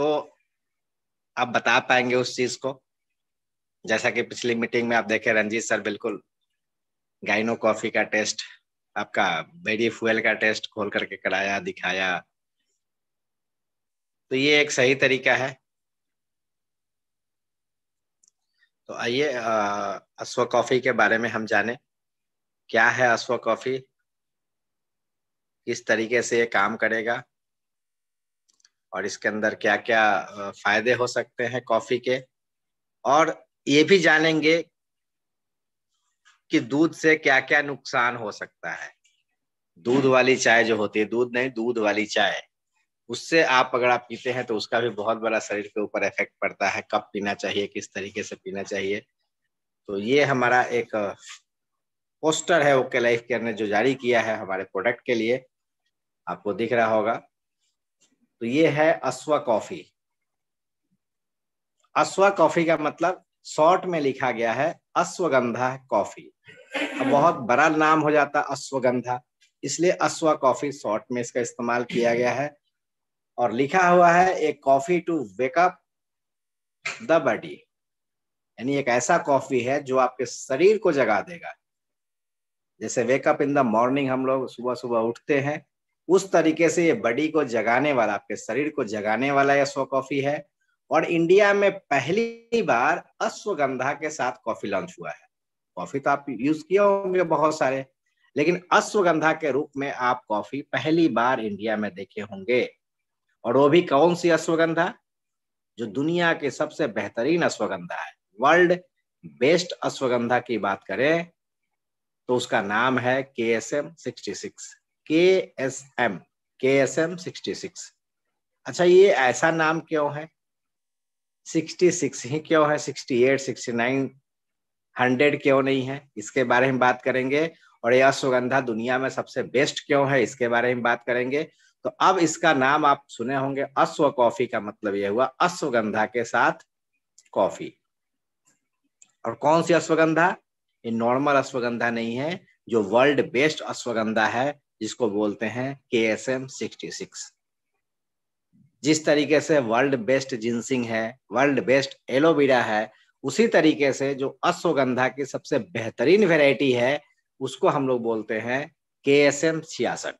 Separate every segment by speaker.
Speaker 1: तो आप बता पाएँगे उस चीज़ को? जैसा कि पिछली मीटिंग में आप देखे रंजीत सर बिल्कुल गाइनो कॉफ़ी का टेस्ट, आपका बेडी फुएल का टेस्ट खोल करके कराया, दिखाया। तो ये एक सही तरीका है। तो आइए अश्व कॉफ़ी के बारे में हम जाने। क्या है अश्व कॉफ़ी? किस तरीके से ये काम करेगा? और इसके अंदर क्या क्या फ़ायदे हो सकते हैं कॉफ़ी के? और ये भी जानेंगे कि दूध से क्या क्या नुकसान हो सकता है। दूध वाली चाय जो होती है, दूध नहीं, दूध वाली चाय। उससे आप अगर आप पीते हैं तो उसका भी बहुत बड़ा शरीर के ऊपर इफ़ेक्ट पड़ता है, कब पीना चाहिए, किस तरीके से पीना चाहिए। तो ये हमारा एक पोस्टर है ओके लाइफ केयर ने जो जारी किया है हमारे प्रोडक्ट के लिए। आपको दिख रहा होगा। तो ये है अश्वा कॉफ़ी। अश्वा कॉफ़ी का मतलब शॉर्ट में लिखा गया है अश्वगंधा कॉफ़ी। बहुत बड़ा नाम हो जाता अश्वगंधा, इसलिए अश्वा कॉफ़ी शॉर्ट में इसका इस्तेमाल किया गया है। और लिखा हुआ है, a coffee to wake up the body. यानी एक ऐसा कॉफ़ी है जो आपके शरीर को जगा देगा। जैसे वेकअप इन द मॉर्निंग हम लोग सुबह सुबह उठते हैं उस तरीके से ये बॉडी को जगाने वाला, आपके शरीर को जगाने वाला यह स्व कॉफ़ी है। और इंडिया में पहली बार अश्वगंधा के साथ कॉफ़ी लॉन्च हुआ है। कॉफ़ी तो आप यूज़ किए होंगे बहुत सारे, लेकिन अश्वगंधा के रूप में आप कॉफ़ी पहली बार इंडिया में देखे होंगे। और वो भी कौन सी अश्वगंधा? जो दुनिया के सबसे बेहतरीन अश्वगंधा है। वर्ल्ड बेस्ट अश्वगंधा की बात करें तो उसका नाम है K S M sixty six. K S M K S M sixty six अच्छा ये ऐसा नाम क्यों है? सिक्सटी सिक्स ही क्यों है? Sixty eight sixty nine hundred क्यों नहीं है? इसके बारे में बात करेंगे। और यह सुगंधा दुनिया में सबसे बेस्ट क्यों है? इसके बारे में बात करेंगे। तो अब इसका नाम आप सुने होंगे अश्व कॉफ़ी का मतलब यह हुआ अश्वगंधा के साथ कॉफ़ी। और कौन सी अश्वगंधा? ये नॉर्मल अश्वगंधा नहीं है। जो वर्ल्ड बेस्ट अश्वगंधा है जिसको बोलते हैं के एस एम सिक्सटी सिक्स जिस तरीके से वर्ल्ड बेस्ट जिनसिंग है वर्ल्ड बेस्ट एलोवेरा है, उसी तरीके से जो अश्वगंधा की सबसे बेहतरीन वेराइटी है, उसको हम लोग बोलते हैं के एस एम छियासठ।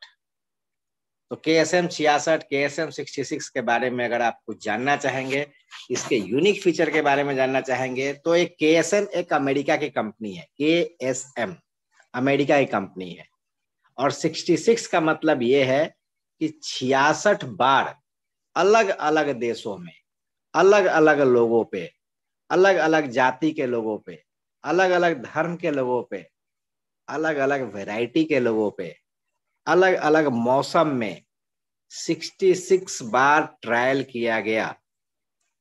Speaker 1: तो के एस एम छियासठ के एस एम सिक्सटी सिक्स के बारे में अगर आप कुछ जानना चाहेंगे, इसके यूनिक फीचर के बारे में जानना चाहेंगे तो एक के एस एम एक अमेरिका की कंपनी है के एस एम अमेरिका की कंपनी है। और सिक्सटी सिक्स का मतलब ये है कि छियासठ बार अलग अलग देशों में अलग अलग लोगों पे अलग अलग जाति के लोगों पे अलग अलग धर्म के लोगों पे अलग अलग वैरायटी के लोगों पे अलग अलग मौसम में 66 बार ट्रायल किया गया।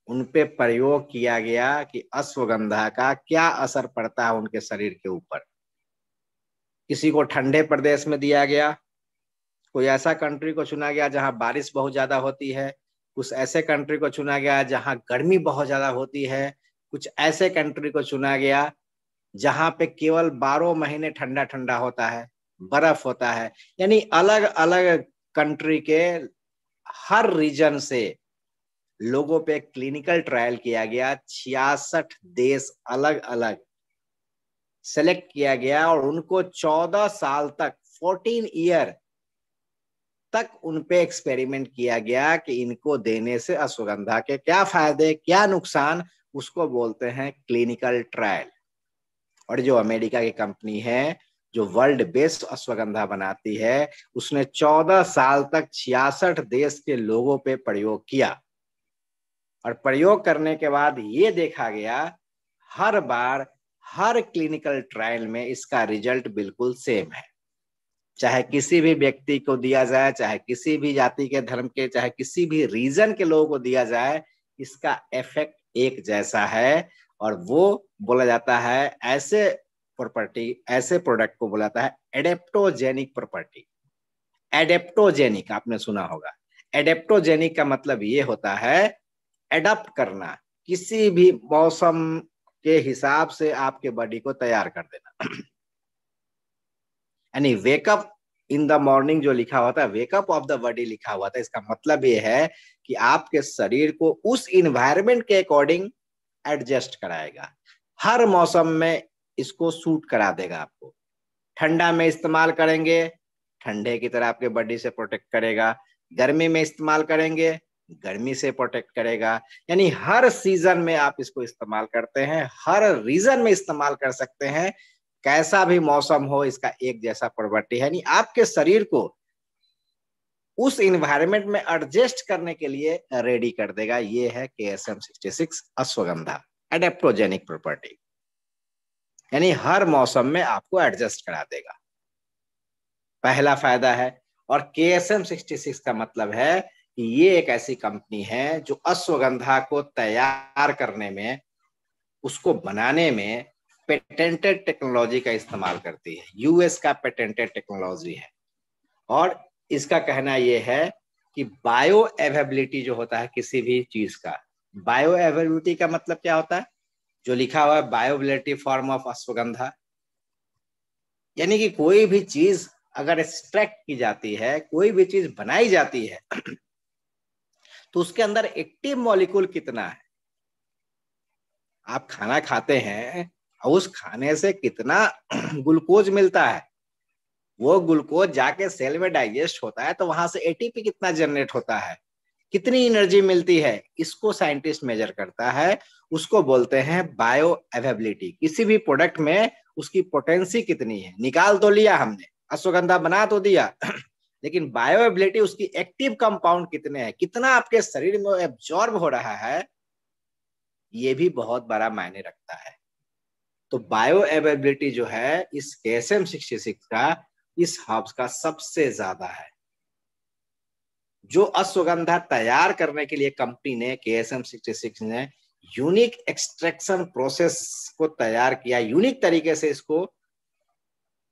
Speaker 1: उन पे प्रयोग किया गया कि अश्वगंधा का क्या असर पड़ता है उनके शरीर के ऊपर। किसी को ठंडे प्रदेश में दिया गया, कोई ऐसा कंट्री को चुना गया जहाँ बारिश बहुत ज़्यादा होती है, कुछ ऐसे कंट्री को चुना गया जहाँ गर्मी बहुत ज़्यादा होती है, कुछ ऐसे कंट्री को चुना गया जहाँ पे केवल बारह महीने ठंडा ठंडा होता है, बर्फ़ होता है। यानी अलग अलग कंट्री के हर रीजन से लोगों पे क्लिनिकल ट्रायल किया गया, छियासठ देश अलग अलग सेलेक्ट किया गया और उनको 14 साल तक 14 ईयर तक उनपे एक्सपेरिमेंट किया गया कि इनको देने से अश्वगंधा के क्या फ़ायदे, क्या नुकसान, उसको बोलते हैं क्लिनिकल ट्रायल और जो अमेरिका की कंपनी है, जो वर्ल्ड बेस्ट अश्वगंधा बनाती है, उसने 14 साल तक छियासठ देश के लोगों पे प्रयोग किया। और प्रयोग करने के बाद ये देखा गया, हर बार हर क्लिनिकल ट्रायल में इसका रिज़ल्ट बिल्कुल सेम है। चाहे किसी भी व्यक्ति को दिया जाए, चाहे किसी भी जाति के धर्म के, चाहे किसी भी रीजन के लोगों को दिया जाए, इसका इफ़ेक्ट एक जैसा है और वो बोला जाता है ऐसे प्रॉपर्टी ऐसे प्रोडक्ट को बोला जाता है एडेप्टोजेनिक प्रॉपर्टी एडेप्टोजेनिक आपने सुना होगा। एडेप्टोजेनिक का मतलब ये होता है एडप्ट करना। किसी भी मौसम के हिसाब से आपके बॉडी को तैयार कर देना। यानी वेकअप इन द मॉर्निंग जो लिखा हुआ था वेकअप ऑफ़ द बॉडी लिखा हुआ था, इसका मतलब ये है कि आपके शरीर को उस इन्वायरमेंट के अकॉर्डिंग एडजस्ट कराएगा। हर मौसम में इसको सूट करा देगा आपको। ठंडा में इस्तेमाल करेंगे, ठंडे की तरह आपके बॉडी से प्रोटेक्ट करेगा। गर्मी में इस्तेमाल करेंगे गर्मी से प्रोटेक्ट करेगा। यानी हर सीज़न में आप इसको इस्तेमाल करते हैं, हर रीजन में इस्तेमाल कर सकते हैं। कैसा भी मौसम हो, इसका एक जैसा प्रॉपर्टी है। यानी आपके शरीर को उस इन्वायरमेंट में एडजस्ट करने के लिए रेडी कर देगा। ये है K S M sixty six ashwagandha adaptogenic property यानी हर मौसम में आपको एडजस्ट करा देगा। पहला फ़ायदा है, और के एस एम सिक्सटी सिक्स का मतलब है कि ये एक ऐसी कंपनी है जो अश्वगंधा को तैयार करने में, उसको बनाने में पेटेंटेड टेक्नोलॉजी का इस्तेमाल करती है। यूएस का पेटेंटेड टेक्नोलॉजी है। और इसका कहना यह है कि बायो एवेबिलिटी जो होता है किसी भी चीज़ का बायो एवेबिलिटी का मतलब क्या होता है? जो लिखा हुआ है बायोबिलिटी फॉर्म ऑफ़ अश्वगंधा। यानी कि कोई भी चीज़ अगर एक्सट्रैक्ट की जाती है, कोई भी चीज़ बनाई जाती है तो उसके अंदर एक्टिव मॉलिक्यूल कितना है? आप खाना खाते हैं और उस खाने से कितना ग्लूकोज मिलता है? वो ग्लूकोज जाके सेल में डाइजेस्ट होता है तो वहाँ से एटीपी कितना जनरेट होता है? कितनी एनर्जी मिलती है? इसको साइंटिस्ट मेजर करता है। उसको बोलते हैं बायो अवेबिलिटी किसी भी प्रोडक्ट में उसकी पोटेंसी कितनी है? निकाल तो लिया हमने। अश्वगंधा बना तो दिया। लेकिन बायो एबिलिटी उसकी एक्टिव कंपाउंड कितने हैं? कितना आपके शरीर में एब्जॉर्ब हो रहा है? ये भी बहुत बड़ा मायने रखता है। तो बायो एवेबिलिटी जो है, इस केएसएम सिक्सटी सिक्स का, इस हब्स का सबसे ज़्यादा है। जो अश्वगंधा तैयार करने के लिए कंपनी ने K S M sixty six ने यूनिक एक्सट्रैक्शन प्रोसेस को तैयार किया यूनिक तरीके से इसको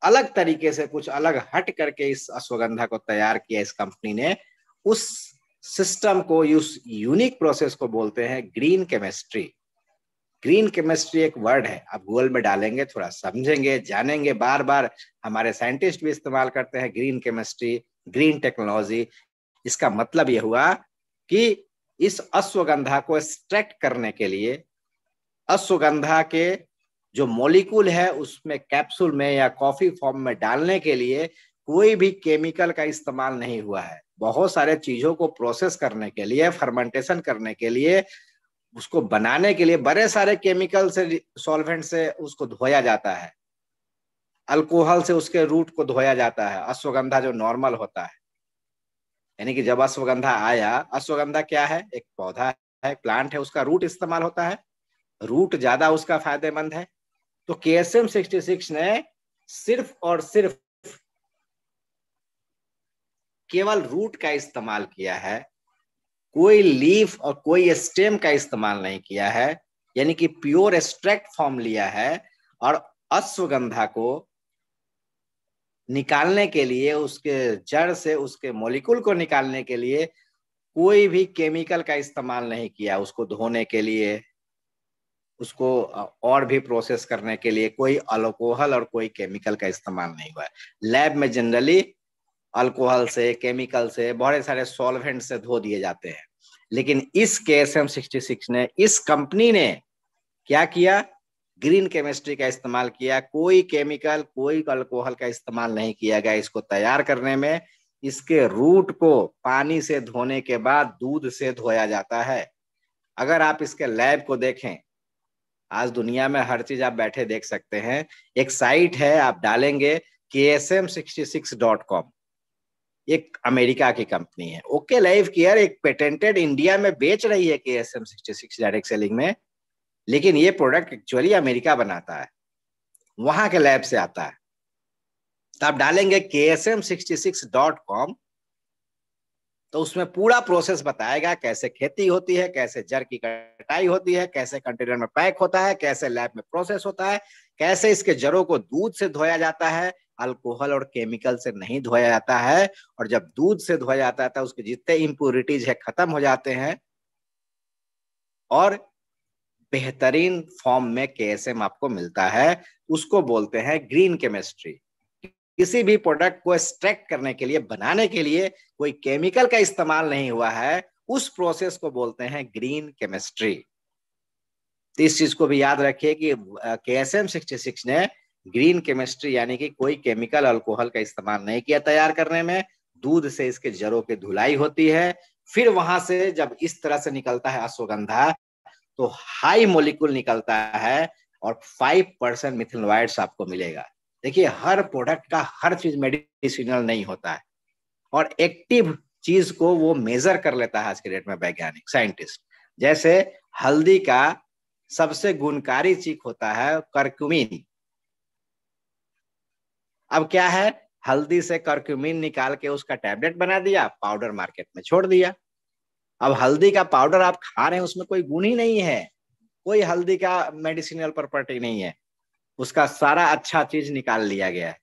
Speaker 1: अलग तरीके से कुछ अलग हट करके इस अश्वगंधा को तैयार किया इस कंपनी ने, उस सिस्टम को, उस यूनिक प्रोसेस को बोलते हैं ग्रीन केमिस्ट्री ग्रीन केमिस्ट्री एक वर्ड है। आप गूगल में डालेंगे, थोड़ा समझेंगे, जानेंगे बार बार हमारे साइंटिस्ट भी इस्तेमाल करते हैं ग्रीन केमिस्ट्री ग्रीन टेक्नोलॉजी इसका मतलब यह हुआ कि इस अश्वगंधा को एक्सट्रैक्ट करने के लिए अश्वगंधा के जो मोलिकुल है, उसमें कैप्सूल में या कॉफ़ी फॉर्म में डालने के लिए कोई भी केमिकल का इस्तेमाल नहीं हुआ है। बहुत सारे चीज़ों को प्रोसेस करने के लिए फर्मेंटेशन करने के लिए, उसको बनाने के लिए, बड़े सारे केमिकल से सॉल्वेंट से उसको धोया जाता है। अल्कोहल से उसके रूट को धोया जाता है। अश्वगंधा जो नॉर्मल होता है। यानी कि जब अश्वगंधा आया, अश्वगंधा क्या है? एक पौधा है प्लांट है, उसका रूट इस्तेमाल होता है। रूट ज़्यादा उसका फ़ायदेमंद है। तो के एस एम सिक्सटी सिक्स ने सिर्फ़ और सिर्फ़ केवल रूट का इस्तेमाल किया है, कोई लीफ और कोई स्टेम का इस्तेमाल नहीं किया है, यानी कि प्योर एक्सट्रैक्ट फॉर्म लिया है और अश्वगंधा को निकालने के लिए, उसके जड़ से उसके मोलिकुल को निकालने के लिए कोई भी केमिकल का इस्तेमाल नहीं किया, उसको धोने के लिए। उसको और भी प्रोसेस करने के लिए कोई अल्कोहल और कोई केमिकल का इस्तेमाल नहीं हुआ है। लैब में जनरली अल्कोहल से केमिकल से बहुत सारे सॉल्वेंट से धो दिए जाते हैं। लेकिन इस K S M sixty six ने, इस कंपनी ने क्या किया? ग्रीन केमिस्ट्री का इस्तेमाल किया। कोई केमिकल कोई अल्कोहल का इस्तेमाल नहीं किया गया इसको तैयार करने में। इसके रूट को पानी से धोने के बाद दूध से धोया जाता है। अगर आप इसके लैब को देखें आज दुनिया में हर चीज़ आप बैठे देख सकते हैं। एक साइट है, आप डालेंगे K S M sixty six dot com एक अमेरिका की कंपनी है। ओके, लाइफ केयर एक पेटेंटेड इंडिया में बेच रही है K S M sixty six direct selling में। लेकिन ये प्रोडक्ट एक्चुअली अमेरिका बनाता है। वहाँ के लैब से आता है। तो आप डालेंगे K S M sixty six dot com तो उसमें पूरा प्रोसेस बताएगा कैसे खेती होती है, कैसे जड़ की कटाई होती है, कैसे कंटेनर में पैक होता है, कैसे लैब में प्रोसेस होता है, कैसे इसके जड़ों को दूध से धोया जाता है अल्कोहल और केमिकल से नहीं धोया जाता है, और जब दूध से धोया जाता है तो उसके जितने इम्प्योरिटीज है, खत्म हो जाते हैं। और बेहतरीन फॉर्म में के आपको मिलता है, उसको बोलते हैं ग्रीन केमिस्ट्री किसी भी प्रोडक्ट को एक्सट्रैक्ट करने के लिए, बनाने के लिए कोई केमिकल का इस्तेमाल नहीं हुआ है, उस प्रोसेस को बोलते हैं ग्रीन केमिस्ट्री तो इस चीज़ को भी याद रखिए कि K S M sixty six ने ग्रीन केमिस्ट्री यानी कि कोई केमिकल अल्कोहल का इस्तेमाल नहीं किया तैयार करने में। दूध से इसके जड़ों की धुलाई होती है। फिर वहाँ से जब इस तरह से निकलता है अश्वगंधा तो हाई मोलिकुल निकलता है और फाइव परसेंट मिथिलवाइड्स आपको मिलेगा। देखिए, हर प्रोडक्ट का हर चीज़ मेडिसिनल नहीं होता है। और एक्टिव चीज़ को वो मेजर कर लेता है आज के डेट में वैज्ञानिक साइंटिस्ट जैसे हल्दी का सबसे गुणकारी चीज़ होता है करक्यूमिन अब क्या है? हल्दी से करक्यूमिन निकाल के उसका टैबलेट बना दिया पाउडर मार्केट में छोड़ दिया। अब हल्दी का पाउडर आप खा रहे हैं, उसमें कोई गुण ही नहीं है। कोई हल्दी का मेडिसिनल प्रॉपर्टी नहीं है। उसका सारा अच्छा चीज़ निकाल लिया गया है।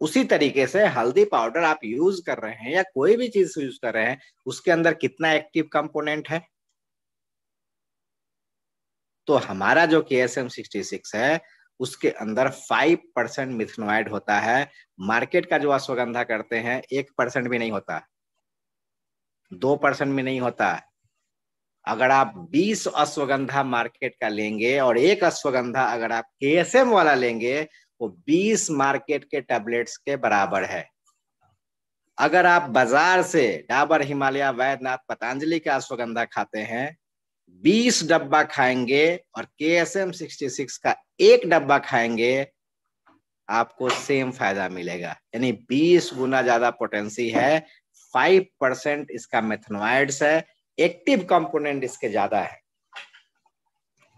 Speaker 1: उसी तरीके से हल्दी पाउडर आप यूज़ कर रहे हैं या कोई भी चीज़ यूज़ कर रहे हैं, उसके अंदर कितना एक्टिव कंपोनेंट है? तो हमारा जो के एस एम सिक्सटी सिक्स है, उसके अंदर फाइव परसेंट मिथनोइड होता है। मार्केट का जो अश्वगंधा करते हैं, एक परसेंट भी नहीं होता। दो परसेंट भी नहीं होता। अगर आप 20 अश्वगंधा मार्केट का लेंगे और एक अश्वगंधा अगर आप के वाला लेंगे, वो 20 मार्केट के टेबलेट्स के बराबर है। अगर आप बाज़ार से डाबर हिमालय वैद्यनाथ पतंजलि का अश्वगंधा खाते हैं 20 डब्बा खाएँगे और के एस एम सिक्सटी सिक्स का एक डब्बा खाएँगे, आपको सेम फ़ायदा मिलेगा। यानी 20 गुना ज़्यादा पोटेंसी है फाइव परसेंट इसका मेथनोइड्स है एक्टिव कंपोनेंट इसके ज़्यादा है।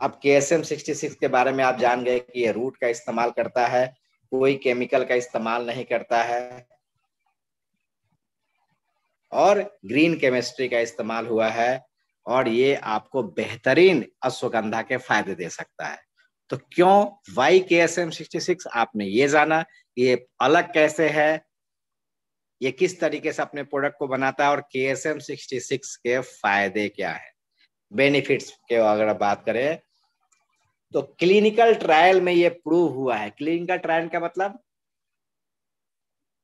Speaker 1: अब के एस एम सिक्सटी सिक्स के बारे में आप जान गए कि ये रूट का इस्तेमाल करता है, कोई केमिकल का इस्तेमाल नहीं करता है। और ग्रीन केमिस्ट्री का इस्तेमाल हुआ है और ये आपको बेहतरीन अश्वगंधा के फ़ायदे दे सकता है। तो क्यों? वाई के एस एम सिक्सटी सिक्स आपने ये जाना ये अलग कैसे है? ये किस तरीके से अपने प्रोडक्ट को बनाता है और के एस एम सिक्सटी सिक्स के फ़ायदे क्या है? बेनिफिट्स के अगर बात करें तो क्लिनिकल ट्रायल में ये प्रूव हुआ है। क्लिनिकल ट्रायल का मतलब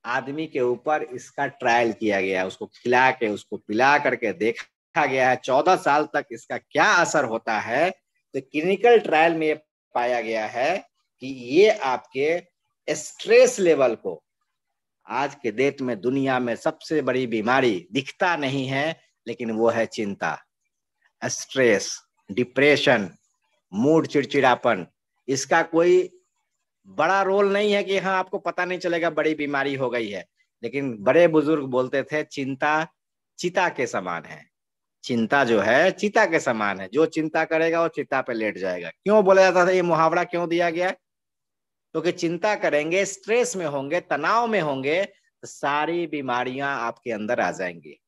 Speaker 1: आदमी के ऊपर इसका ट्रायल किया गया है। उसको खिला के, उसको पिला करके देखा गया है। चौदह साल तक इसका क्या असर होता है? तो क्लिनिकल ट्रायल में पाया गया है कि ये आपके स्ट्रेस लेवल को आज के डेट में दुनिया में सबसे बड़ी बीमारी दिखता नहीं है, लेकिन वो है चिंता, स्ट्रेस, डिप्रेशन, मूड चिड़चिड़ापन। इसका कोई बड़ा रोल नहीं है कि हाँ आपको पता नहीं चलेगा बड़ी बीमारी हो गई है, लेकिन बड़े बुज़ुर्ग बोलते थे, चिंता चिता के समान है। चिंता जो है, चिता के समान है। जो चिंता करेगा वो चिता पे लेट जाएगा। क्यों बोला जाता था, ये मुहावरा क्यों दिया गया? क्योंकि तो चिंता करेंगे स्ट्रेस में होंगे, तनाव में होंगे तो सारी बीमारियाँ आपके अंदर आ जाएँगी।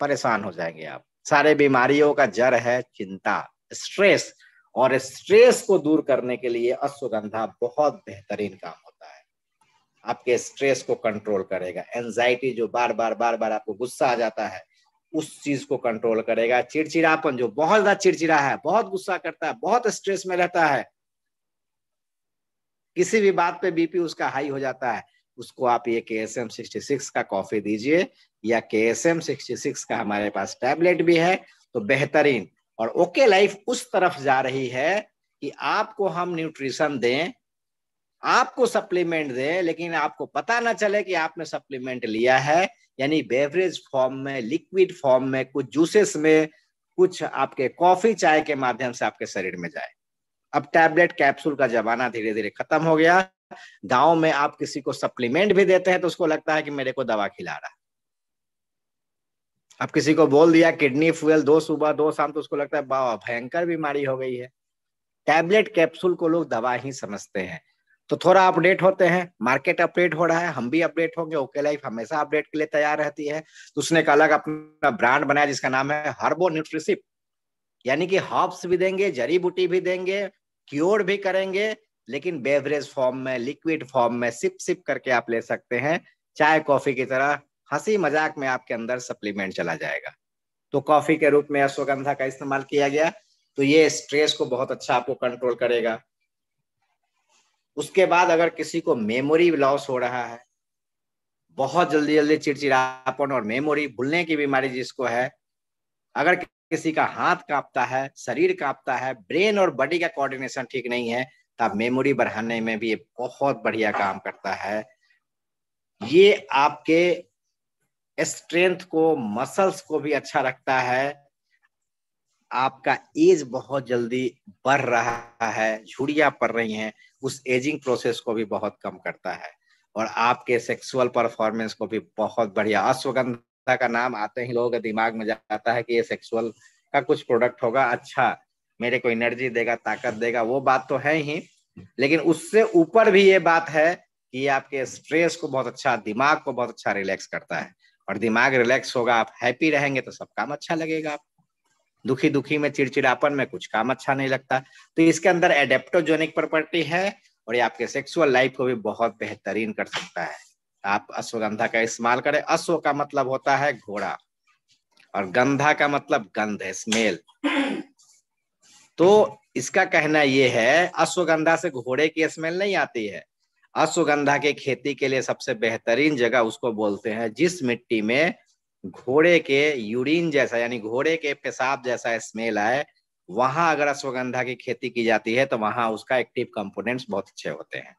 Speaker 1: परेशान हो जाएँगे आप। सारे बीमारियों का जड़ है चिंता स्ट्रेस और स्ट्रेस को दूर करने के लिए अश्वगंधा बहुत बेहतरीन काम होता है। आपके स्ट्रेस को कंट्रोल करेगा। एंजाइटी जो बार बार बार बार आपको गुस्सा आ जाता है, उस चीज़ को कंट्रोल करेगा। चिड़चिड़ापन जो बहुत ज़्यादा चिड़चिड़ा है, बहुत गुस्सा करता है, बहुत स्ट्रेस में रहता है किसी भी बात पे बीपी उसका हाई हो जाता है, उसको आप ये K S M sixty six का कॉफ़ी दीजिए या के एस एम सिक्सटी सिक्स का हमारे पास टैबलेट भी है तो बेहतरीन। और ओके लाइफ उस तरफ़ जा रही है कि आपको हम न्यूट्रिशन दें, आपको सप्लीमेंट दें, लेकिन आपको पता ना चले कि आपने सप्लीमेंट लिया है, यानी बेवरेज फॉर्म में लिक्विड फॉर्म में, कुछ जूसेस में, कुछ आपके कॉफ़ी चाय के माध्यम से आपके शरीर में जाए। अब टैबलेट कैप्सूल का जमाना धीरे धीरे खत्म हो गया। गाँव में आप किसी को सप्लीमेंट भी देते हैं तो उसको लगता है कि मेरे को दवा खिला रहा अब किसी को बोल दिया किडनी फ्यूल दो सुबह, दो शाम तो उसको लगता है, बाबा, भयंकर बीमारी हो गई है। टैबलेट कैप्सूल को लोग दवा ही समझते हैं। तो थोड़ा अपडेट होते हैं मार्केट अपडेट हो रहा है, हम भी अपडेट होंगे ओके लाइफ हमेशा अपडेट के लिए तैयार रहती है। तो उसने एक अलग अपना ब्रांड बनाया जिसका नाम है हर्बो न्यूट्रिसिप यानी कि हॉब्स भी देंगे, जड़ी बूटी भी देंगे क्योर भी करेंगे, लेकिन बेवरेज फॉर्म में लिक्विड फॉर्म में सिप सिप करके आप ले सकते हैं। चाय कॉफ़ी की तरह हँसी मज़ाक में आपके अंदर सप्लीमेंट चला जाएगा। तो कॉफ़ी के रूप में अश्वगंधा का इस्तेमाल किया गया। तो ये स्ट्रेस को बहुत अच्छा आपको कंट्रोल करेगा। उसके बाद अगर किसी को मेमोरी लॉस हो रहा है, बहुत जल्दी जल्दी चिड़चिड़ापन और मेमोरी भूलने की बीमारी जिसको है, अगर किसी का हाथ कांपता है, शरीर कांपता है, ब्रेन और बॉडी का कोऑर्डिनेशन ठीक नहीं है तो आप मेमोरी बढ़ाने में भी ये बहुत बढ़िया काम करता है। ये आपके स्ट्रेंथ को मसल्स को भी अच्छा रखता है। आपका एज बहुत जल्दी बढ़ रहा है, झुड़िया पड़ रही हैं, उस एजिंग प्रोसेस को भी बहुत कम करता है। और आपके सेक्सुअल परफॉर्मेंस को भी बहुत बढ़िया, अश्वगंधा का नाम आते ही लोगों के दिमाग में जाता है कि ये सेक्सुअल का कुछ प्रोडक्ट होगा। अच्छा मेरे को एनर्जी देगा, ताकत देगा, वो बात तो है ही। लेकिन उससे ऊपर भी ये बात है कि आपके स्ट्रेस को बहुत अच्छा दिमाग को बहुत अच्छा रिलैक्स करता है। और दिमाग रिलैक्स होगा, आप हैप्पी रहेंगे तो सब काम अच्छा लगेगा। आप दुखी दुखी में, चिड़चिड़ापन में कुछ काम अच्छा नहीं लगता। तो इसके अंदर एडेप्टोजोनिक प्रॉपर्टी है और ये आपके सेक्सुअल लाइफ को भी बहुत बेहतरीन कर सकता है। आप अश्वगंधा का इस्तेमाल करें। अश्व का मतलब होता है घोड़ा और गंधा का मतलब गंध है स्मेल तो इसका कहना यह है, अश्वगंधा से घोड़े की स्मेल नहीं आती है। अश्वगंधा के खेती के लिए सबसे बेहतरीन जगह उसको बोलते हैं, जिस मिट्टी में घोड़े के यूरिन जैसा, यानी घोड़े के पेशाब जैसा स्मेल आए, वहाँ अगर अश्वगंधा की खेती की जाती है तो वहाँ उसका एक्टिव कंपोनेंट्स बहुत अच्छे होते हैं।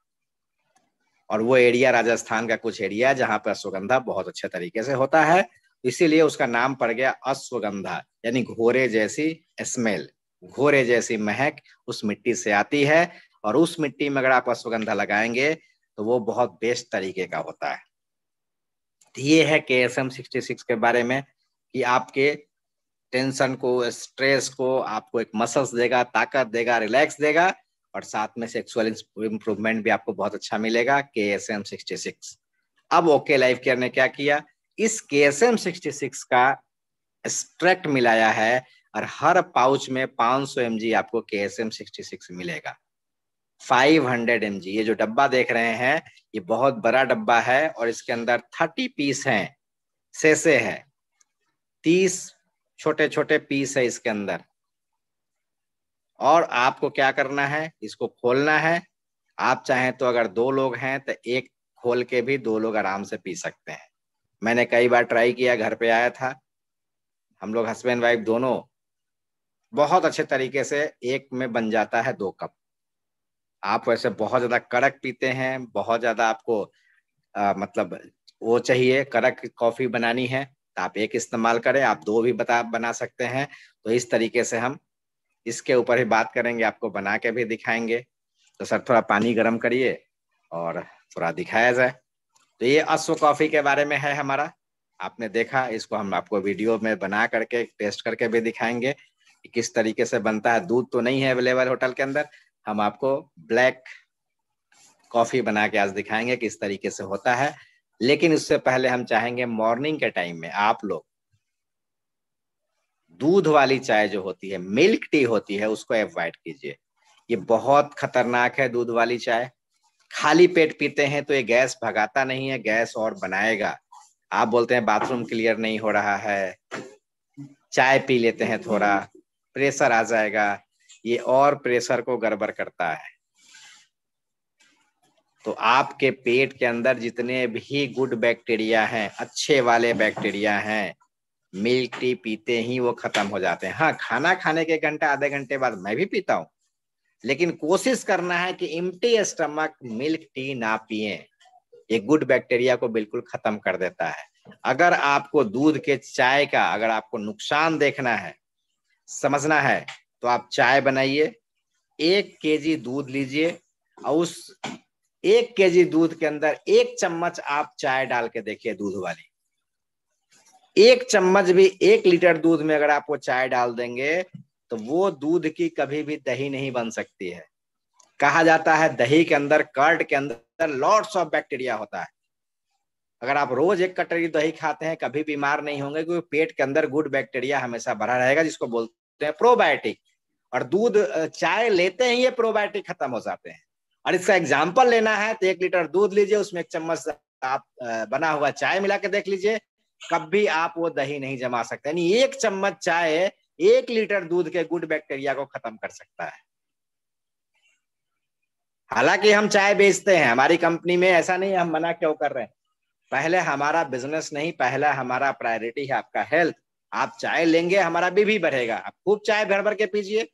Speaker 1: और वो एरिया राजस्थान का कुछ एरिया जहाँ पर अश्वगंधा बहुत अच्छे तरीके से होता है। इसीलिए उसका नाम पड़ गया अश्वगंधा, यानी घोड़े जैसी स्मेल घोड़े जैसी महक उस मिट्टी से आती है और उस मिट्टी में अगर आप अश्वगंधा लगाएँगे तो वो बहुत बेस्ट तरीके का होता है। तो ये है K S M sixty six के बारे में कि आपके टेंशन को, स्ट्रेस को आपको एक मसल्स देगा, ताकत देगा, रिलैक्स देगा और साथ में सेक्सुअल इंप्रूवमेंट भी आपको बहुत अच्छा मिलेगा K S M sixty six अब ओके लाइफ केयर ने क्या किया? इस K S M sixty six का एक्सट्रैक्ट मिलाया है और हर पाउच में 500 सौ एम जी आपको के एस एम सिक्सटी सिक्स मिलेगा। 500 हंड्रेड एम जी ये जो डब्बा देख रहे हैं, ये बहुत बड़ा डब्बा है और इसके अंदर 30 पीस हैं सेसे है। 30 छोटे छोटे पीस है इसके अंदर। और आपको क्या करना है? इसको खोलना है। आप चाहें तो अगर दो लोग हैं तो एक खोल के भी दो लोग आराम से पी सकते हैं। मैंने कई बार ट्राई किया घर पे आया था। हम लोग हस्बैंड वाइफ दोनों बहुत अच्छे तरीके से एक में बन जाता है दो कप। आप वैसे बहुत ज़्यादा कड़क पीते हैं बहुत ज़्यादा आपको आ, मतलब वो चाहिए कड़क कॉफ़ी बनानी है तो आप एक इस्तेमाल करें आप दो भी बता बना सकते हैं। तो इस तरीके से हम इसके ऊपर ही बात करेंगे, आपको बना के भी दिखाएँगे। तो सर, थोड़ा पानी गर्म करिए और थोड़ा दिखाया जाए। तो ये अश्व कॉफ़ी के बारे में है हमारा। आपने देखा, इसको हम आपको वीडियो में बना करके टेस्ट करके भी दिखाएँगे कि किस तरीके से बनता है। दूध तो नहीं है अवेलेबल होटल के अंदर। हम आपको ब्लैक कॉफ़ी बना के आज दिखाएँगे किस तरीके से होता है। लेकिन उससे पहले हम चाहेंगे मॉर्निंग के टाइम में आप लोग दूध वाली चाय जो होती है, मिल्क टी होती है, उसको अवॉइड कीजिए। ये बहुत खतरनाक है दूध वाली चाय। खाली पेट पीते हैं तो ये गैस भगाता नहीं है, गैस और बनाएगा। आप बोलते हैं बाथरूम क्लियर नहीं हो रहा है, चाय पी लेते हैं थोड़ा, प्रेशर आ जाएगा, ये और प्रेशर को गड़बड़ करता है। तो आपके पेट के अंदर जितने भी गुड बैक्टीरिया हैं, अच्छे वाले बैक्टीरिया हैं मिल्क टी पीते ही वो खत्म हो जाते हैं। हाँ खाना खाने के घंटे, आधे घंटे बाद मैं भी पीता हूँ। लेकिन कोशिश करना है कि इम्टी स्टमक मिल्क टी ना पिए। ये गुड बैक्टीरिया को बिल्कुल खत्म कर देता है। अगर आपको दूध के चाय का, अगर आपको नुकसान देखना है, समझना है तो आप चाय बनाइए। एक केजी दूध लीजिए और उस एक केजी दूध के अंदर एक चम्मच आप चाय डाल के देखिए दूध वाली। एक चम्मच भी, एक लीटर दूध में अगर आप वो चाय डाल देंगे तो वो दूध की कभी भी दही नहीं बन सकती है। कहा जाता है, दही के अंदर, कर्ड के अंदर लॉर्ड्स ऑफ़ बैक्टीरिया होता है। अगर आप रोज एक कटोरी दही खाते हैं, कभी बीमार नहीं होंगे, क्योंकि पेट के अंदर गुड बैक्टीरिया हमेशा भरा रहेगा, जिसको बोलते हैं प्रोबायोटिक और दूध चाय लेते ही, ये प्रोबायोटिक खत्म हो जाते हैं। और इसका एग्ज़ाम्पल लेना है तो एक लीटर दूध लीजिए, उसमें एक चम्मच आप बना हुआ चाय मिला के देख लीजिए। कभी आप वो दही नहीं जमा सकते। यानी एक चम्मच चाय एक लीटर दूध के गुड बैक्टीरिया को खत्म कर सकता है। हालाँकि हम चाय बेचते हैं हमारी कंपनी में ऐसा नहीं हम मना क्यों कर रहे हैं? पहले हमारा बिज़नेस नहीं पहला हमारा प्रायोरिटी है आपका हेल्थ। आप चाय लेंगे हमारा भी, भी बढ़ेगा। आप खूब चाय भर भर के पीजिए।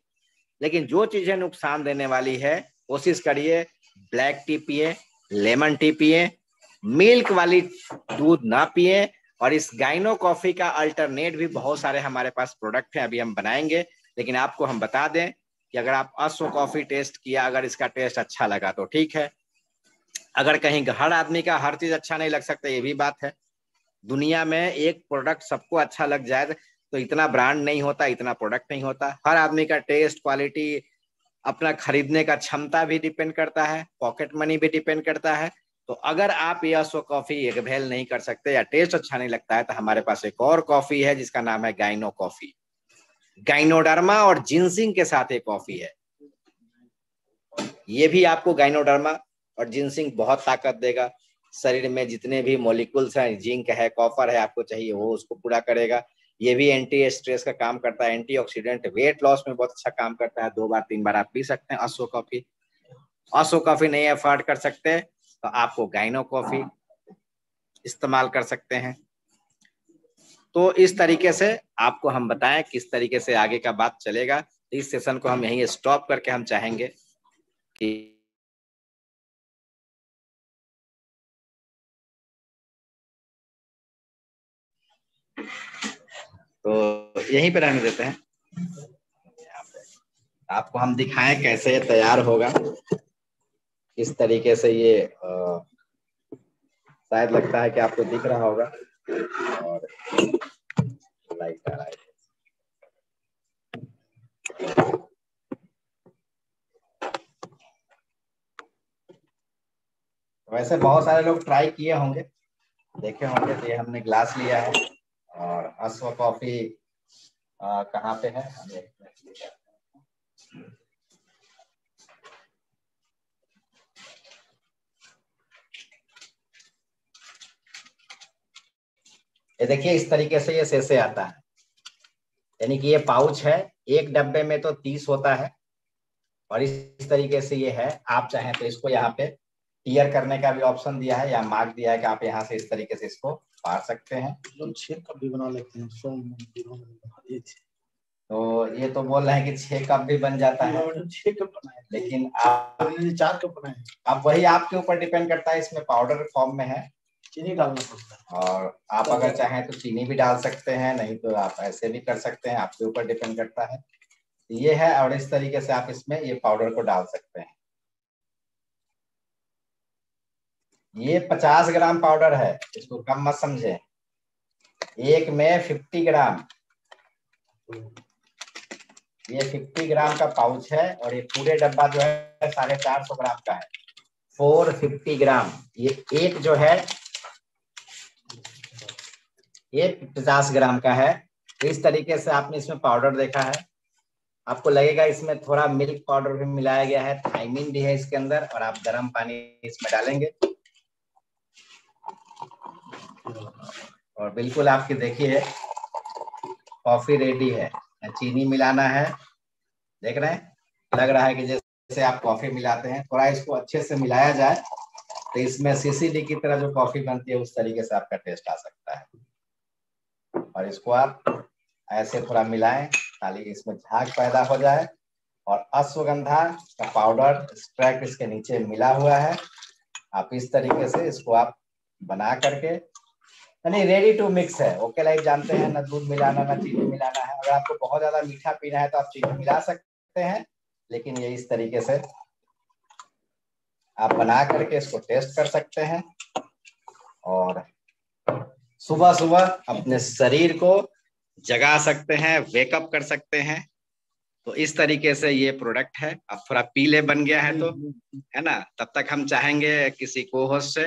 Speaker 1: लेकिन जो चीज़ें नुकसान देने वाली है कोशिश करिए ब्लैक टी पिए लेमन टी पिए मिल्क वाली दूध ना पिए और इस गाइनो कॉफ़ी का अल्टरनेट भी बहुत सारे हमारे पास प्रोडक्ट हैं, अभी हम बनाएँगे। लेकिन आपको हम बता दें कि अगर आप अश्व कॉफ़ी टेस्ट किया, अगर इसका टेस्ट अच्छा लगा तो ठीक है। अगर कहीं हर आदमी का हर चीज़ अच्छा नहीं लग सकता, ये भी बात है। दुनिया में एक प्रोडक्ट सबको अच्छा लग जाए तो इतना ब्रांड नहीं होता, इतना प्रोडक्ट नहीं होता। हर आदमी का टेस्ट, क्वालिटी, अपना खरीदने का क्षमता भी डिपेंड करता है, पॉकेट मनी भी डिपेंड करता है। तो अगर आप ये अश्व कॉफ़ी एक भेल नहीं कर सकते या टेस्ट अच्छा नहीं लगता है तो हमारे पास एक और कॉफ़ी है, जिसका नाम है गाइनो कॉफ़ी। गाइनोडर्मा और जिंसिंग के साथ एक कॉफ़ी है। ये भी आपको गाइनोडर्मा और जिंसिंग बहुत ताकत देगा। शरीर में जितने भी मोलिकुल्स हैं, जिंक है कॉपर है, आपको चाहिए, वो उसको पूरा करेगा। ये भी एंटी स्ट्रेस का काम करता है एंटीऑक्सीडेंट वेट लॉस में बहुत अच्छा काम करता है। दो बार, तीन बार आप पी सकते हैं अशो कॉफ़ी। अशो कॉफ़ी नहीं अफोर्ड कर सकते। तो आपको गाइनो कॉफ़ी इस्तेमाल कर सकते हैं। तो इस तरीके से आपको हम बताएँ किस तरीके से आगे का बात चलेगा। इस सेशन को हम यहीं स्टॉप करके हम चाहेंगे कि तो यहीं पर रहने देते हैं। आपको हम दिखाएँ कैसे तैयार होगा। किस तरीके से ये शायद लगता है कि आपको दिख रहा होगा। और लाइट आ रहा है। वैसे बहुत सारे लोग ट्राई किए होंगे। देखे होंगे तो ये हमने ग्लास लिया है। और अश्व कॉफ़ी कहाँ पे है। ये देखिए इस तरीके से ये सेसे आता है। यानी कि ये पाउच है एक डब्बे में तो तीस होता है। और इस तरीके से ये है आप चाहें तो इसको यहाँ पे टीयर करने का भी ऑप्शन दिया है या मार्क दिया है कि आप यहाँ से इस तरीके से इसको पार सकते हैं।
Speaker 2: छह कप भी बना लेते हैं
Speaker 1: तो ये तो बोल रहे हैं कि छह कप भी बन जाता है।
Speaker 2: छह कप बनाए
Speaker 1: लेकिन आप
Speaker 2: चार कप बनाए
Speaker 1: आप वही आपके ऊपर डिपेंड करता है इसमें पाउडर फॉर्म में है।
Speaker 2: चीनी डालना पड़ता है।
Speaker 1: और आप अगर चाहें तो चीनी भी डाल सकते हैं नहीं तो आप ऐसे भी कर सकते हैं आपके ऊपर डिपेंड करता है। ये है और इस तरीके से आप इसमें ये पाउडर को डाल सकते हैं। ये 50 ग्राम पाउडर है इसको कम मत समझे। एक में 50 ग्राम। ये 50 ग्राम का पाउच है और ये पूरे डब्बा जो है साढ़े चार सौ ग्राम का है। Four fifty gram. ये एक जो है ये पचास ग्राम का है। इस तरीके से आपने इसमें पाउडर देखा है। आपको लगेगा इसमें थोड़ा मिल्क पाउडर भी मिलाया गया है थाइमिन भी है इसके अंदर और आप गर्म पानी इसमें डालेंगे। और बिल्कुल आपकी देखिए कॉफ़ी रेडी है। चीनी मिलाना है। देख रहे हैं? लग रहा है कि जैसे आप कॉफ़ी मिलाते हैं, थोड़ा इसको अच्छे से मिलाया जाए तो इसमें सीसीडी की तरह जो कॉफ़ी बनती है, उस तरीके से आपका टेस्ट आ सकता है। और इसको आप ऐसे थोड़ा मिलाएँ ताकि इसमें झाग पैदा हो जाए। और अश्वगंधा का पाउडर स्ट्रैक इसके नीचे मिला हुआ है। आप इस तरीके से इसको आप बना करके, यानी रेडी टू मिक्स है। ओके लाइक जानते हैं, ना दूध मिलाना, ना चीनी मिलाना है। अगर आपको बहुत ज़्यादा मीठा पीना है तो आप चीनी मिला सकते हैं, लेकिन ये इस तरीके से आप बना करके इसको टेस्ट कर सकते हैं। और सुबह सुबह अपने शरीर को जगा सकते हैं वेकअप कर सकते हैं। तो इस तरीके से ये प्रोडक्ट है। अब थोड़ा पीले बन गया है तो है ना? तब तक हम चाहेंगे किसी को होस्ट से,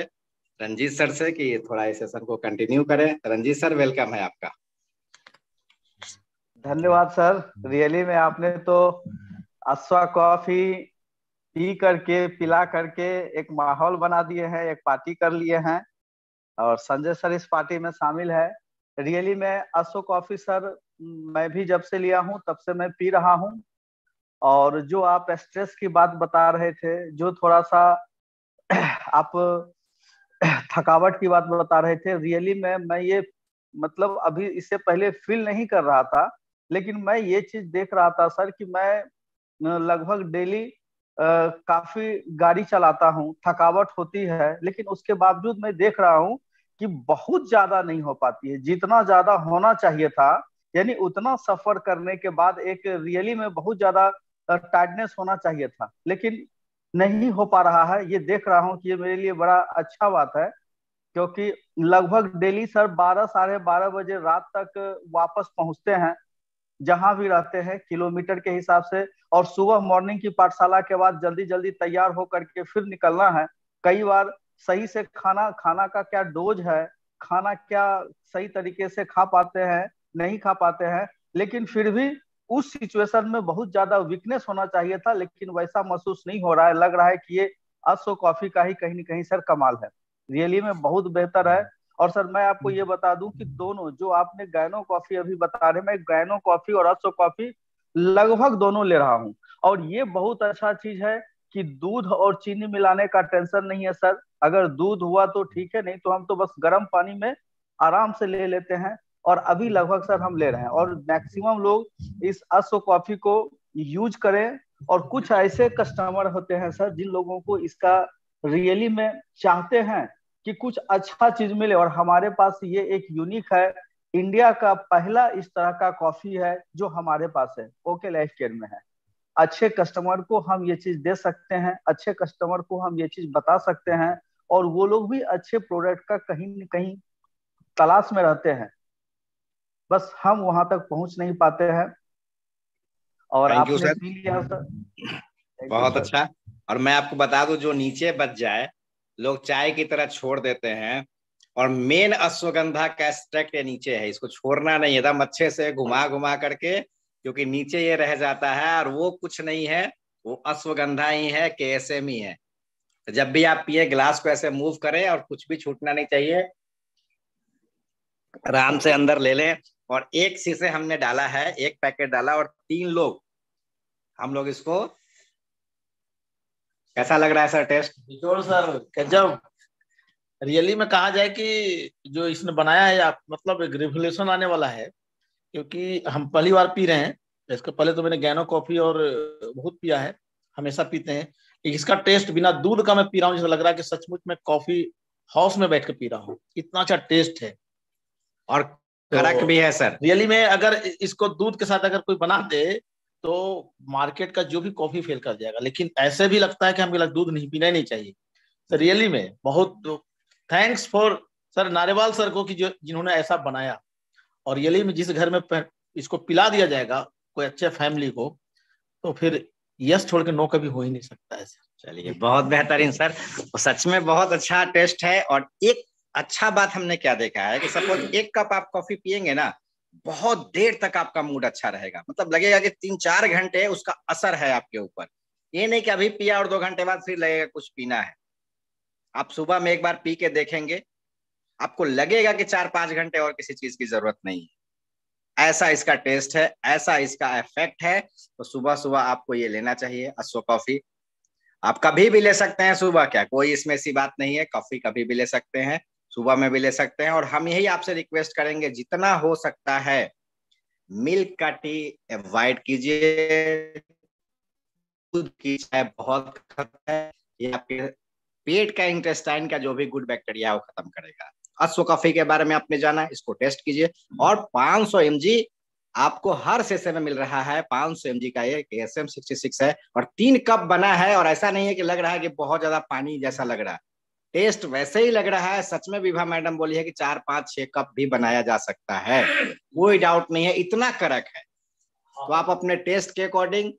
Speaker 1: रंजीत सर से, कि ये थोड़ा इस सेशन को कंटिन्यू करें। रंजीत सर वेलकम है आपका।
Speaker 3: धन्यवाद, सर। रियली में आपने तो अश्वा कॉफ़ी पी करके, पिला करके एक माहौल बना दिए हैं, एक पार्टी कर लिए हैं। और संजय सर इस पार्टी में शामिल है। रियली में अशोक ऑफिसर, मैं भी जब से लिया हूँ, तब से मैं पी रहा हूँ। और जो आप स्ट्रेस की बात बता रहे थे, जो थोड़ा सा आप थकावट की बात बता रहे थे, रियली में, मैं ये मतलब अभी इससे पहले फील नहीं कर रहा था, लेकिन मैं ये चीज़ देख रहा था सर कि मैं लगभग डेली काफ़ी गाड़ी चलाता हूँ, थकावट होती है, लेकिन उसके बावजूद मैं देख रहा हूँ कि बहुत ज़्यादा नहीं हो पाती है। जितना ज़्यादा होना चाहिए था, यानी उतना सफ़र करने के बाद एक रियली में बहुत ज़्यादा टाइटनेस होना चाहिए था। लेकिन नहीं हो पा रहा है। ये देख रहा हूँ कि ये मेरे लिए बड़ा अच्छा बात है, क्योंकि लगभग डेली सर बारह, साढ़े बारह बजे रात तक वापस पहुँचते हैं, जहाँ भी रहते हैं, किलोमीटर के हिसाब से। और सुबह मॉर्निंग की पाठशाला के बाद जल्दी जल्दी तैयार होकर के फिर निकलना है। कई बार सही से खाना खाना का क्या डोज है? खाना क्या सही तरीके से खा पाते हैं? नहीं खा पाते हैं? लेकिन फिर भी उस सिचुएशन में बहुत ज़्यादा वीकनेस होना चाहिए था, लेकिन वैसा महसूस नहीं हो रहा है। लग रहा है कि ये असो कॉफ़ी का ही कहीं ना कहीं सर कमाल है। रियली में बहुत बेहतर है। और सर, मैं आपको ये बता दूँ कि दोनों, जो आपने गैनो कॉफ़ी अभी बता रहे मैं गैनो कॉफ़ी और असो कॉफ़ी लगभग दोनों ले रहा हूँ। और ये बहुत अच्छा चीज़ है कि दूध और चीनी मिलाने का टेंशन नहीं है सर। अगर दूध हुआ तो ठीक है, नहीं तो हम तो बस गर्म पानी में आराम से ले लेते हैं और अभी लगभग सर हम ले रहे हैं। और मैक्सिमम लोग इस असो कॉफ़ी को यूज़ करें और कुछ ऐसे कस्टमर होते हैं सर जिन लोगों को इसका रियली में चाहते हैं कि कुछ अच्छा चीज़ मिले। और हमारे पास ये एक यूनिक है, इंडिया का पहला इस तरह का कॉफ़ी है जो हमारे पास है, ओके, लाइफ केयर में है। अच्छे कस्टमर को हम ये चीज़ दे सकते हैं अच्छे कस्टमर को हम ये चीज़ बता सकते हैं और वो लोग भी अच्छे प्रोडक्ट का कहीं न कहीं तलाश में रहते हैं। बस हम वहाँ तक पहुँच नहीं पाते हैं। और आपने लिया
Speaker 1: सर बहुत अच्छा। और मैं आपको बता दूँ जो नीचे बच जाए लोग चाय की तरह छोड़ देते हैं और मेन अश्वगंधा का स्ट्रक्ट नीचे है इसको छोड़ना नहीं है। एकदम अच्छे से घुमा घुमा करके क्योंकि नीचे ये रह जाता है और वो कुछ नहीं है, वो अश्वगंधा ही है के ही है। जब भी आप पिए ग्लास को ऐसे मूव करें और कुछ भी छूटना नहीं चाहिए, आराम से अंदर ले लें और एक शीशे हमने डाला है, एक पैकेट डाला और तीन लोग, हम लोग इसको, कैसा लग रहा है सर टेस्ट?
Speaker 2: सर गजब। रियली में कहा जाए कि जो इसने बनाया है आप मतलब एक रिवोल्यूशन आने वाला है क्योंकि हम पहली बार पी रहे हैं इसके पहले तो मैंने गैनो कॉफ़ी और बहुत पिया है हमेशा पीते हैं। इसका टेस्ट बिना दूध का मैं पी रहा हूँ जैसा लग रहा है कि सचमुच में कॉफ़ी हाउस में बैठ कर पी रहा हूँ। इतना अच्छा टेस्ट है।
Speaker 1: और कड़क तो, भी है सर।
Speaker 2: रियली में अगर इसको दूध के साथ अगर कोई बना दे तो मार्केट का जो भी कॉफ़ी फेल कर जाएगा। लेकिन ऐसे भी लगता है कि हमें दूध नहीं पीना ही नहीं चाहिए। तो रियली में बहुत thanks for sir Narewal sir को कि जो जिन्होंने ऐसा बनाया। और में जिस घर में इसको पिला दिया जाएगा, कोई अच्छे फैमिली को तो फिर यस छोड़ के नो कभी हो ही नहीं सकता है सर
Speaker 1: चलिए बहुत बेहतरीन, सर। सच में बहुत अच्छा टेस्ट है और एक अच्छा बात हमने क्या देखा है कि सपोज़ एक कप आप कॉफ़ी पियेंगे ना, बहुत देर तक आपका मूड अच्छा रहेगा। मतलब लगेगा कि तीन चार घंटे उसका असर है आपके ऊपर। ये नहीं कि अभी पिया और दो घंटे बाद फिर लगेगा कुछ पीना है। आप सुबह में एक बार पी के देखेंगे आपको लगेगा कि चार पाँच घंटे और किसी चीज़ की ज़रूरत नहीं है। ऐसा इसका टेस्ट है, ऐसा इसका इफ़ेक्ट है तो सुबह सुबह आपको ये लेना चाहिए, अश्व कॉफ़ी। आप कभी भी ले सकते हैं सुबह, क्या कोई इसमें ऐसी बात नहीं है, कॉफ़ी कभी भी ले सकते हैं, सुबह में भी ले सकते हैं, और हम यही आपसे रिक्वेस्ट करेंगे, जितना हो सकता है, मिल्क का टी अवॉइड कीजिए। की चाय बहुत है, ये आपके पेट का इंटेस्टाइन का जो भी गुड बैक्टीरिया है, वो खत्म करेगा। अश्व कॉफ़ी के बारे में आपने जाना इसको टेस्ट कीजिए। और 500 सौ आपको हर सेशन में मिल रहा है। 500 सौ का ये एस एम है और तीन कप बना है और ऐसा नहीं है कि लग रहा है कि बहुत ज़्यादा पानी जैसा लग रहा है। टेस्ट वैसे ही लग रहा है। सच में विभा मैडम बोली है कि चार, पाँच, छह कप भी बनाया जा सकता है। कोई डाउट नहीं है, इतना करक है। तो आप अपने टेस्ट के अकॉर्डिंग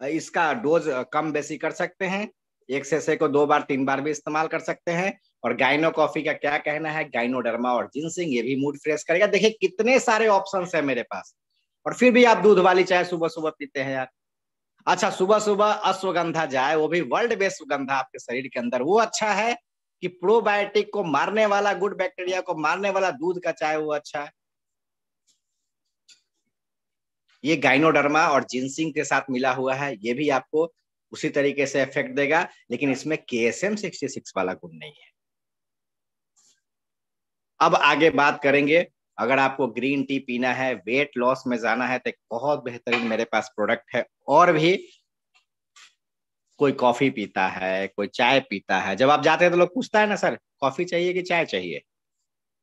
Speaker 1: इसका डोज कम बेसी कर सकते हैं। एक से को दो बार, तीन बार भी इस्तेमाल कर सकते हैं। और गाइनो कॉफ़ी का क्या कहना है? गाइनोडर्मा और जिनसिंग ये भी मूड फ्रेश करेगा। देखिए, कितने सारे ऑप्शन है मेरे पास। और फिर भी आप दूध वाली चाय सुबह सुबह पीते हैं यार। अच्छा सुबह सुबह अश्वगंधा जाए, वो भी वर्ल्ड बेस्ट सुगंधा आपके शरीर के अंदर। वो अच्छा है कि प्रोबायोटिक को मारने वाला गुड बैक्टीरिया को मारने वाला दूध का चाय वो अच्छा है। ये गाइनोडर्मा और जिनसिंग के साथ मिला हुआ है, ये भी आपको उसी तरीके से इफ़ेक्ट देगा, लेकिन इसमें के एस एम सिक्सटी सिक्स वाला गुण नहीं है। अब आगे बात करेंगे। अगर आपको ग्रीन टी पीना है वेट लॉस में जाना है तो एक बहुत बेहतरीन मेरे पास प्रोडक्ट है। और भी कोई कॉफ़ी पीता है, कोई चाय पीता है। जब आप जाते हैं तो लोग पूछता है ना, सर कॉफ़ी चाहिए कि चाय चाहिए?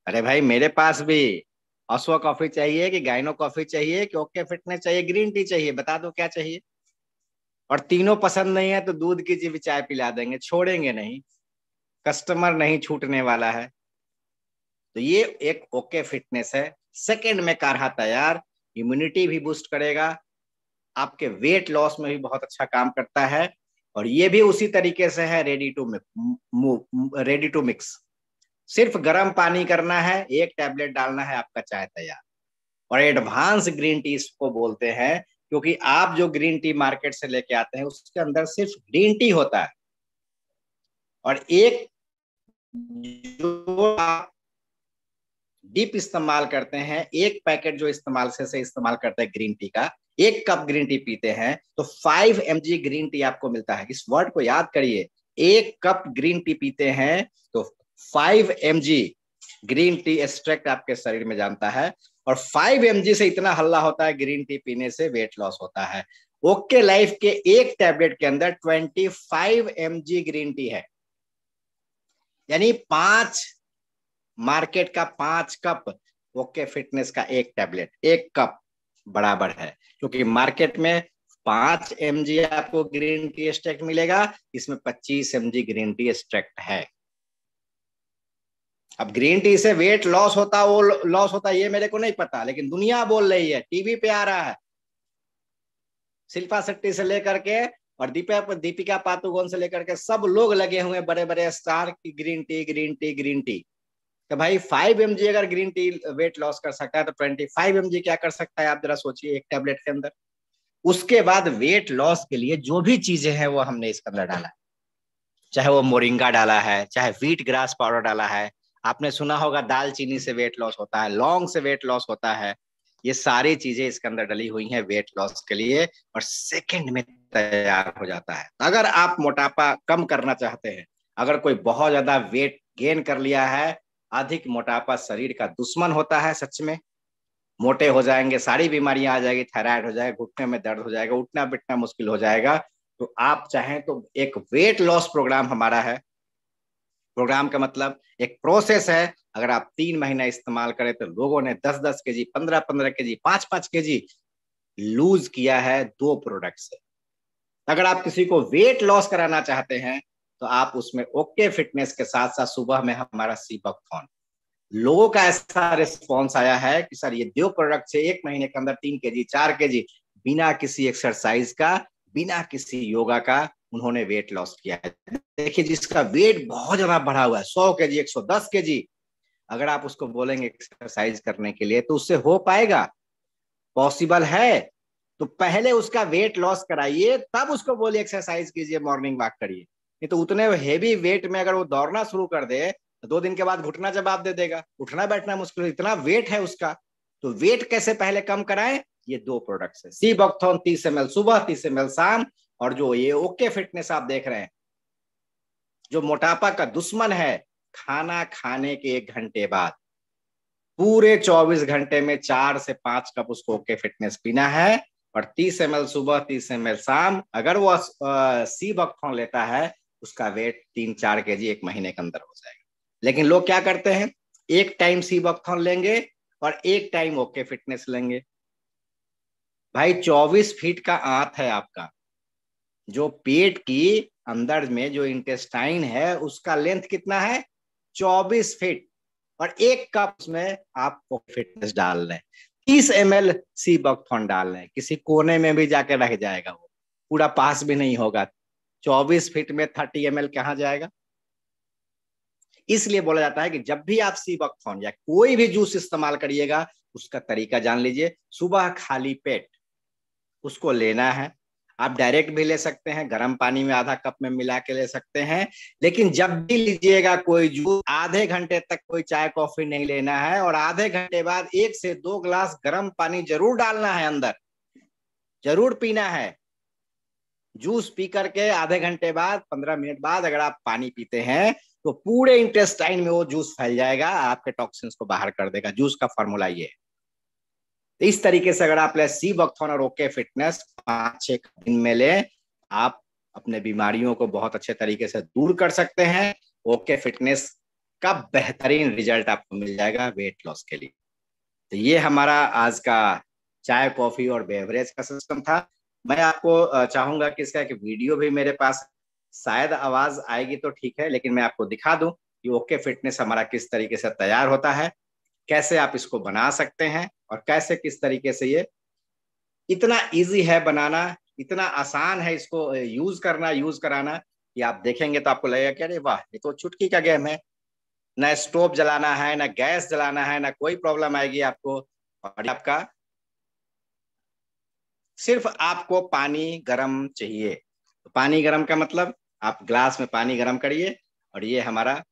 Speaker 1: अरे भाई, मेरे पास भी अश्वा कॉफ़ी चाहिए कि गाइनो कॉफ़ी चाहिए कि ओके फिटनेस चाहिए ग्रीन टी चाहिए, बता दो क्या चाहिए? और तीनों पसंद नहीं है तो दूध की जी भी चाय पिला देंगे, छोड़ेंगे नहीं। कस्टमर नहीं छूटने वाला है। तो ये एक ओके फिटनेस है। सेकेंड में कारहा तैयार इम्यूनिटी भी बूस्ट करेगा, आपके वेट लॉस में भी बहुत अच्छा काम करता है, और ये भी उसी तरीके से है ready to ready to mix सिर्फ़ गर्म पानी करना है, एक टैबलेट डालना है, आपका चाय तैयार। और एडवांस ग्रीन टी इसको बोलते हैं, क्योंकि आप जो ग्रीन टी मार्केट से लेके आते हैं, उसके अंदर सिर्फ़ ग्रीन टी होता है। और एक जो आप डीप इस्तेमाल करते हैं एक पैकेट जो इस्तेमाल से, से इस्तेमाल करते हैं ग्रीन टी का एक कप ग्रीन टी पीते हैं तो फाइव एम ग्रीन टी आपको मिलता है। इस वर्ड को याद करिए एक कप ग्रीन टी पीते हैं तो five M green tea extract आपके शरीर में जानता है और फाइव एम से इतना हल्ला होता है ग्रीन टी पीने से वेट लॉस होता है। ओके लाइफ के एक टैबलेट के अंदर twenty five M green tea है। यानी पाँच मार्केट का पाँच कप ओके फिटनेस का एक टैबलेट, एक कप बराबर है, क्योंकि मार्केट में पाँच एमजी आपको ग्रीन टी एक्सट्रैक्ट मिलेगा, इसमें पच्चीस एमजी ग्रीन टी एक्सट्रैक्ट है। अब ग्रीन टी से वेट लॉस होता, वो लॉस होता, ये मेरे को नहीं पता, लेकिन दुनिया बोल रही है, टीवी पे आ रहा है। शिल्पा शेट्टी से लेकर के और दीपा, दीपिका पातुगोन से लेकर के सब लोग लगे हुए बड़े बड़े स्टार की green tea green tea green tea. तो भाई फाइव एम अगर ग्रीन टी वेट लॉस कर सकता है तो ट्वेंटी फाइव एम क्या कर सकता है? आप जरा सोचिए एक टेबलेट के अंदर। उसके बाद वेट लॉस के लिए जो भी चीज़ें हैं, वो हमने इसके अंदर डाला। चाहे वो मोरिंगा डाला है, चाहे व्हीट ग्रास पाउडर डाला है। आपने सुना होगा दालचीनी से वेट लॉस होता है लौंग से वेट लॉस होता है। ये सारी चीज़ें इसके अंदर डली हुई हैं वेट लॉस के लिए और सेकंड में तैयार हो जाता है। अगर आप मोटापा कम करना चाहते हैं, अगर कोई बहुत ज़्यादा वेट गेन कर लिया है अधिक मोटापा शरीर का दुश्मन होता है सच में। मोटे हो जाएँगे, सारी बीमारियाँ आ जाएगी, थायराइड हो जाएगा, घुटने में दर्द हो जाएगा, उठना बिठना मुश्किल हो जाएगा। तो आप चाहें तो एक वेट लॉस प्रोग्राम हमारा है। प्रोग्राम का मतलब एक प्रोसेस है। अगर आप तीन महीना इस्तेमाल करें तो लोगों ने दस दस के जी पंद्रह पंद्रह के जी पाँच पाँच के जी लूज किया है दो प्रोडक्ट से। अगर आप किसी को वेट लॉस कराना चाहते हैं तो आप उसमें ओके फिटनेस के साथ साथ सुबह में हमारा सी बकथॉन लोगों का ऐसा रिस्पॉन्स आया है कि सर, ये दो प्रोडक्ट से एक महीने के अंदर तीन के जी चार के जी बिना किसी एक्सरसाइज का, बिना किसी योगा का उन्होंने वेट लॉस किया है। देखिए, जिसका वेट बहुत ज़्यादा बढ़ा हुआ है, सौ के जी एक सौ दस के जी अगर आप उसको बोलेंगे एक्सरसाइज करने के लिए तो उससे हो पाएगा। पॉसिबल है। तो पहले उसका वेट लॉस कराइए, तब उसको बोलिए एक्सरसाइज कीजिए मॉर्निंग वॉक करिए। नहीं तो उतने हेवी वेट में अगर वो दौड़ना शुरू कर दे तो दो दिन के बाद घुटना जवाब दे देगा। उठना बैठना मुश्किल, इतना वेट है उसका। तो वेट कैसे पहले कम कराए? ये दो प्रोडक्ट्स है। सी बॉक्थोन तीस एम सुबह, तीस एम शाम, और जो ये ओके फिटनेस आप देख रहे हैं, जो मोटापा का दुश्मन है, खाना खाने के एक घंटे बाद। पूरे 24 घंटे में चार से पाँच कप उसको ओके फिटनेस पीना है, और 30 एम सुबह 30 एम शाम, अगर वो सी बक्थॉन लेता है उसका वेट तीन चार के जी एक महीने के अंदर हो जाएगा। लेकिन लोग क्या करते हैं? एक टाइम सी बक्थॉन लेंगे और एक टाइम ओके फिटनेस लेंगे। भाई 24 फीट का आंत है आपका। जो पेट की अंदर में जो इंटेस्टाइन है, उसका लेंथ कितना है? 24 फीट और एक कप में आपको फिटनेस डाल रहे तीस एम एल सी बकथॉन डाल रहे किसी कोने में भी जाके रह जाएगा वो। पूरा पास भी नहीं होगा। 24 फीट में 30 एम एल कहाँ जाएगा? इसलिए बोला जाता है कि जब भी आप सी बकथॉन या कोई भी जूस इस्तेमाल करिएगा, उसका तरीका जान लीजिए। सुबह खाली पेट उसको लेना है। आप डायरेक्ट भी ले सकते हैं, गर्म पानी में आधा कप में मिला के ले सकते हैं। लेकिन जब भी लीजिएगा कोई जूस आधे घंटे तक कोई चाय कॉफ़ी नहीं लेना है और आधे घंटे बाद एक से दो ग्लास गर्म पानी ज़रूर डालना है अंदर। ज़रूर पीना है। जूस पी करके आधे घंटे बाद, पंद्रह मिनट बाद अगर आप पानी पीते हैं तो पूरे इंटेस्टाइन में वो जूस फैल जाएगा आपके टॉक्सिन्स को बाहर कर देगा। जूस का फॉर्मूला ये तो इस तरीके से अगर आप सी बक्थोन और ओके फिटनेस पाँच छह दिन में ले, आप अपने बीमारियों को बहुत अच्छे तरीके से दूर कर सकते हैं। ओके फिटनेस का बेहतरीन रिज़ल्ट आपको मिल जाएगा वेट लॉस के लिए। तो ये हमारा आज का चाय, कॉफ़ी और बेवरेज का सिस्टम था। मैं आपको चाहूँगा कि इसका एक वीडियो भी मेरे पास शायद आवाज़ आएगी तो ठीक है, लेकिन मैं आपको दिखा दूँ कि ओके फिटनेस हमारा किस तरीके से तैयार होता है, कैसे आप इसको बना सकते हैं और कैसे किस तरीके से ये इतना इजी है बनाना, इतना आसान है इसको यूज़ करना यूज़ कराना कि आप देखेंगे तो आपको लगेगा कि अरे वाह, ये तो चुटकी का गेम है। न स्टोव जलाना है, ना गैस जलाना है, ना कोई प्रॉब्लम आएगी आपको और आपका सिर्फ़ आपको पानी गर्म चाहिए। पानी गर्म का मतलब आप ग्लास में पानी गर्म करिए और ये हमारा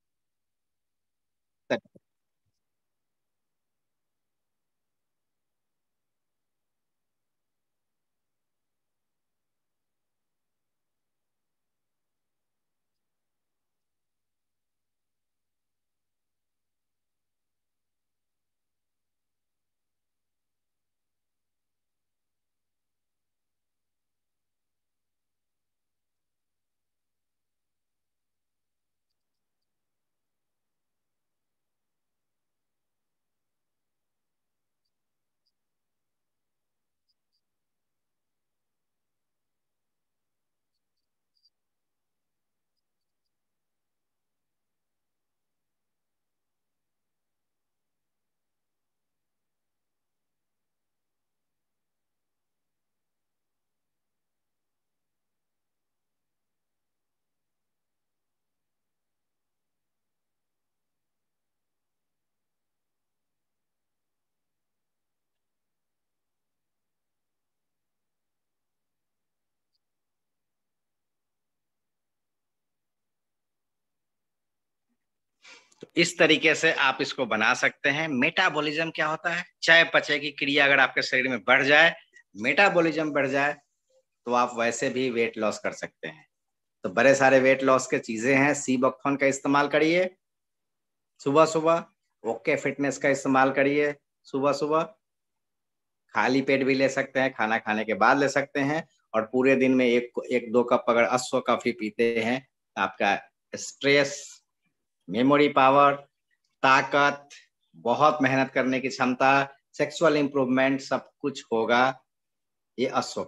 Speaker 1: तो इस तरीके से आप इसको बना सकते हैं। मेटाबॉलिज्म क्या होता है? चाय पचय की क्रिया अगर आपके शरीर में बढ़ जाए, मेटाबॉलिज्म बढ़ जाए तो आप वैसे भी वेट लॉस कर सकते हैं। तो बड़े सारे वेट लॉस के चीज़ें हैं। सी बकथॉन का इस्तेमाल करिए। सुबह सुबह ओके फिटनेस का इस्तेमाल करिए। सुबह सुबह खाली पेट भी ले सकते हैं, खाना खाने के बाद ले सकते हैं और पूरे दिन में एक एक दो कप अगर अश्व कॉफ़ी पीते हैं, आपका स्ट्रेस मेमोरी पावर, ताकत, बहुत मेहनत करने की क्षमता सेक्सुअल इंप्रूवमेंट सब कुछ होगा, ये अश्व